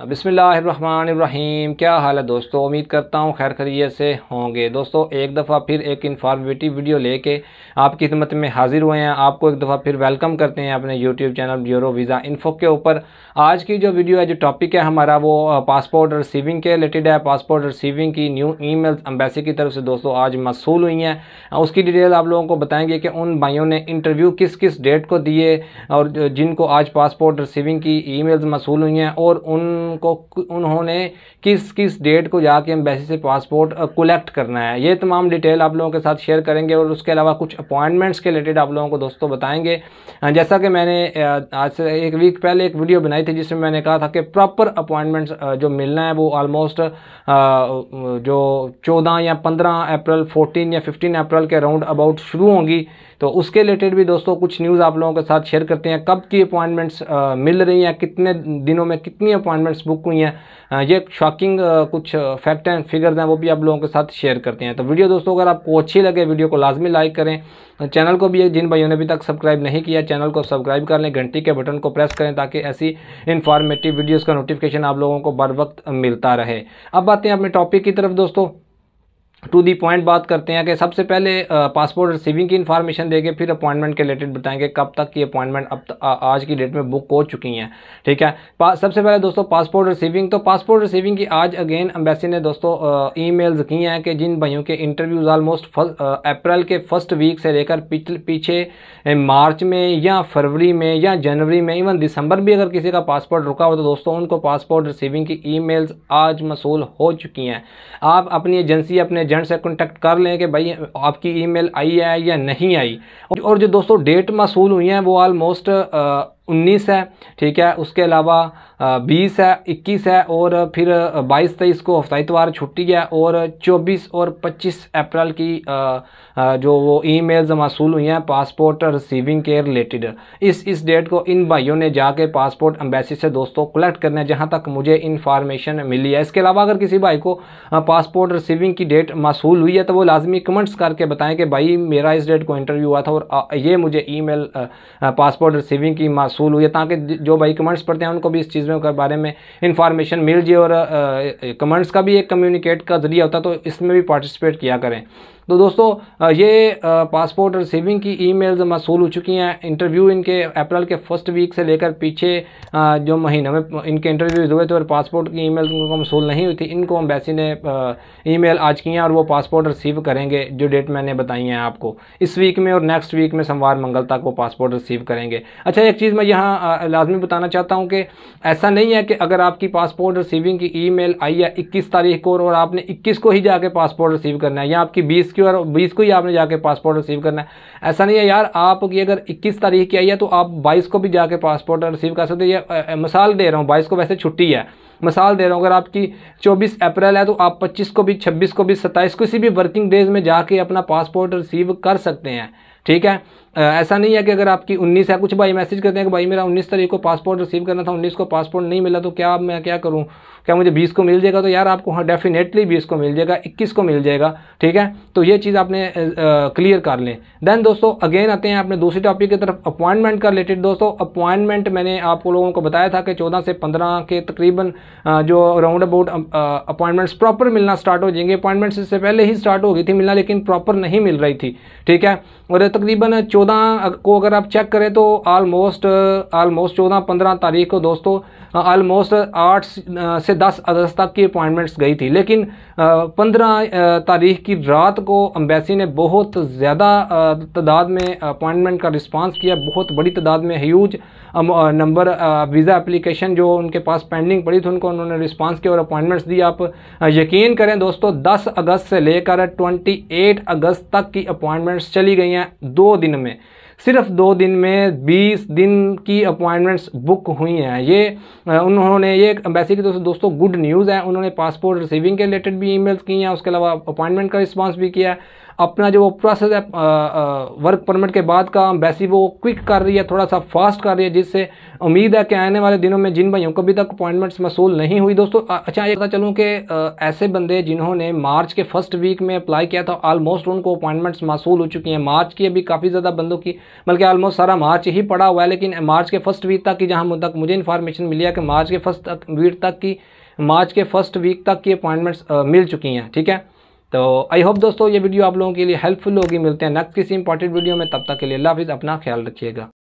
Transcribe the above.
बिसमीम क्या हाल है दोस्तों? उम्मीद करता हूँ खैर खरीय से होंगे। दोस्तों, एक दफ़ा फिर एक इन्फॉर्मेटिव वीडियो लेके आपकी खिदमत में हाजिर हुए हैं। आपको एक दफ़ा फिर वेलकम करते हैं अपने YouTube channel bureau visa info के ऊपर। आज की जो वीडियो है, जो टॉपिक है हमारा, वो पासपोर्ट रिसीविंग के रिलेटेड है। पासपोर्ट रिसीविंग की न्यू ई मेल अम्बेसी की तरफ़ से दोस्तों आज मसूल हुई हैं। उसकी डिटेल आप लोगों को बताएँगे कि उन भाइयों ने इंटरव्यू किस किस डेट को दिए और, जिनको आज पासपोर्ट रिसीविंग की ई मेल्स मसूल हुई हैं और उन उनको उन्होंने किस किस डेट को जाके एम्बेसी से पासपोर्ट कलेक्ट करना है। ये तमाम डिटेल आप लोगों के साथ शेयर करेंगे और उसके अलावा कुछ अपॉइंटमेंट्स के रिलेटेड आप लोगों को दोस्तों बताएँगे। जैसा कि मैंने आज से एक वीक पहले एक वीडियो बनाई थी जिसमें मैंने कहा था कि प्रॉपर अपॉइंटमेंट्स जो मिलना है वो ऑलमोस्ट जो चौदह या पंद्रह अप्रैल फोर्टीन या फिफ्टीन अप्रैल के राउंड अबाउट शुरू होंगी। तो उसके रिलेटेड भी दोस्तों कुछ न्यूज़ आप लोगों के साथ शेयर करते हैं। कब की अपॉइंटमेंट्स मिल रही हैं, कितने दिनों में कितनी अपॉइंटमेंट्स बुक हुई हैं ये शॉकिंग कुछ फैक्ट एंड फिगर्स हैं, वो भी आप लोगों के साथ शेयर करते हैं। तो वीडियो दोस्तों, अगर आपको अच्छी लगे वीडियो को, लाजमी लाइक करें। चैनल को भी जिन भाइयों ने अभी तक सब्सक्राइब नहीं किया चैनल को सब्सक्राइब कर लें। घंटी के बटन को प्रेस करें ताकि ऐसी इन्फॉर्मेटिव वीडियोज़ का नोटिफिकेशन आप लोगों को बर वक्त मिलता रहे। अब आते हैं अपने टॉपिक की तरफ़ दोस्तों। टू दी पॉइंट बात करते हैं कि सबसे पहले पासपोर्ट रिसीविंग की इन्फॉर्मेशन देंगे फिर अपॉइंटमेंट के रिलेटेड बताएँगे कब तक की अपॉइंटमेंट अब आज की डेट में बुक हो चुकी हैं। ठीक है? सबसे पहले दोस्तों पासपोर्ट रिसीविंग तो पासपोर्ट रिसीविंग की आज अगेन अम्बेसी ने दोस्तों ई मेल्स की हैं कि जिन भाइयों के इंटरव्यूज़ आलमोस्ट अप्रैल के फ़र्स्ट वीक से लेकर पीछे मार्च में या फरवरी में या जनवरी में इवन दिसंबर भी अगर किसी का पासपोर्ट रुका हो तो दोस्तों उनको पासपोर्ट रिसीविंग की ई आज मसूल हो चुकी हैं। आप अपनी एजेंसी अपने एजेंट से कॉन्टैक्ट कर लें कि भाई, आपकी ईमेल आई है या नहीं आई। और जो दोस्तों डेट मसूल हुई हैं, वो आलमोस्ट उन्नीस है, ठीक है। उसके अलावा बीस है, इक्कीस है और फिर बाईस तेईस को हफ़्ता इतवार छुट्टी है और चौबीस और पच्चीस अप्रैल की जो वो ईमेल्स मसूल हुई हैं, पासपोर्ट रिसीविंग के रिलेटेड इस इस डेट को इन भाइयों ने जाके पासपोर्ट एम्बेसी से दोस्तों कलेक्ट करना है, जहाँ तक मुझे इन्फॉर्मेशन मिली है। इसके अलावा अगर किसी भाई को पासपोर्ट रिसीविंग की डेट मसूल हुई है तो वो लाजमी कमेंट्स करके बताएँ कि भाई मेरा इस डेट को इंटरव्यू हुआ था और ये मुझे ई पासपोर्ट रिसीविंग की मासूल हुई है, ताकि जो भाई कमेंट्स पढ़ते हैं, उनको भी इस चीज़ों के बारे में इंफॉर्मेशन मिल जाए और कमेंट्स का भी एक कम्युनिकेट का ज़रिया होता है तो इसमें भी पार्टिसिपेट किया करें। तो दोस्तों ये पासपोर्ट रिसीविंग की ईमेल्स मसूल हो चुकी हैं। इंटरव्यू इनके अप्रैल के फ़र्स्ट वीक से लेकर पीछे जो महीनों में इनके इंटरव्यूज़ हुए थे और पासपोर्ट की ईमेल उनको मसूल नहीं हुई थी, इनको अम्बेसी ने ईमेल आज की हैं और वो पासपोर्ट रिसीव करेंगे, जो डेट मैंने बताई हैं आपको। इस वीक में और नेक्स्ट वीक में सोमवार, मंगल तक वो पासपोर्ट रिसीव करेंगे। अच्छा एक चीज़ मैं यहाँ लाजमी बताना चाहता हूँ कि ऐसा नहीं है कि अगर आपकी पासपोर्ट रिसीविंग की ई आई है इक्कीस तारीख को और आपने इक्कीस को ही जाके पासपोर्ट रिसीव करना है, या आपकी बीस की और बीस को ही आपने जाके पासपोर्ट रिसीव करना है। ऐसा नहीं है यार, आपकी अगर इक्कीस तारीख की आई है तो आप बाईस को भी जाके पासपोर्ट रिसीव कर सकते हैं। मिसाल दे रहा हूँ, बाईस को वैसे छुट्टी है। मिसाल दे रहा हूँ, अगर आपकी 24 अप्रैल है तो आप 25 को भी 26 को भी 27 किसी भी वर्किंग डेज़ में जाके अपना पासपोर्ट रिसीव कर सकते हैं। ठीक है? ऐसा नहीं है कि अगर आपकी 19 है, कुछ भाई मैसेज करते हैं कि भाई मेरा 19 तारीख को पासपोर्ट रिसीव करना था 19 को पासपोर्ट नहीं मिला तो क्या मैं क्या करूँ? क्या मुझे 20 को मिल जाएगा? तो यार आपको हाँ डेफिनेटली 20 को मिल जाएगा 21 को मिल जाएगा, ठीक है? तो ये चीज़ आपने क्लियर कर लें। देन दोस्तों अगेन आते हैं अपने दूसरी टॉपिक की तरफ़ अपॉइंटमेंट का रिलेटेड दोस्तों अपॉइंटमेंट मैंने आप लोगों को बताया था कि चौदह से पंद्रह के तकरीबन जो राउंड अबाउट अपॉइंटमेंट्स प्रॉपर मिलना स्टार्ट हो जाएँगे। अपॉइंटमेंट्स इससे पहले ही स्टार्ट हो गई थी मिलना, लेकिन प्रॉपर नहीं मिल रही थी, ठीक है? और तकरीबन चौदह को अगर आप चेक करें तो आलमोस्ट आलमोस्ट चौदह पंद्रह तारीख को दोस्तों आलमोस्ट आठ से दस अगस्त तक की अपॉइंटमेंट्स गई थी। लेकिन पंद्रह तारीख की रात को अम्बेसी ने बहुत ज़्यादा तादाद में अपॉइंटमेंट का रिस्पांस किया। बहुत बड़ी तादाद में ह्यूज नंबर वीज़ा एप्लीकेशन जो उनके पास पेंडिंग पड़ी थी, उनको उन्होंने रिस्पांस किया और अपॉइंटमेंट्स दी। आप यकीन करें दोस्तों 10 अगस्त से लेकर 28 अगस्त तक की अपॉइंटमेंट्स चली गई हैं दो दिन में। सिर्फ़ दो दिन में बीस दिन की अपॉइंटमेंट्स बुक हुई हैं। ये उन्होंने, ये एम्बेसी की दोस्तों दोस्तों गुड न्यूज़ है। उन्होंने पासपोर्ट रिसीविंग के रिलेटेड भी ईमेल्स की हैं। उसके अलावा अपॉइंटमेंट का रिस्पांस भी किया है। अपना जो प्रोसेस है वर्क परमिट के बाद का वैसी वो क्विक कर रही है थोड़ा सा फास्ट कर रही है, जिससे उम्मीद है कि आने वाले दिनों में जिन भाइयों को अभी तक अपॉइंटमेंट्स मसूल नहीं हुई दोस्तों अच्छा ये पता चलूँ कि ऐसे बंदे जिन्होंने मार्च के फ़र्स्ट वीक में अप्लाई किया था ऑलमोस्ट उनको अपॉइंटमेंट्स मसूल हो चुकी हैं। मार्च की अभी काफ़ी ज़्यादा बंदों की, बल्कि ऑलमोस्ट सारा मार्च ही पड़ा हुआ है, लेकिन मार्च के फ़र्स्ट वीक तक की जहाँ तक मुझे इन्फॉर्मेशन मिली है कि मार्च के फ़र्स्ट वीक तक की, मार्च के फ़र्स्ट वीक तक की अपॉइंटमेंट्स मिल चुकी हैं, ठीक है? तो आई होप दोस्तों ये वीडियो आप लोगों के लिए हेल्पफुल होगी। मिलते हैं नेक्स्ट किसी इंपॉर्टेंट वीडियो में। तब तक के लिए अल्लाह हाफिज़। अपना ख्याल रखिएगा।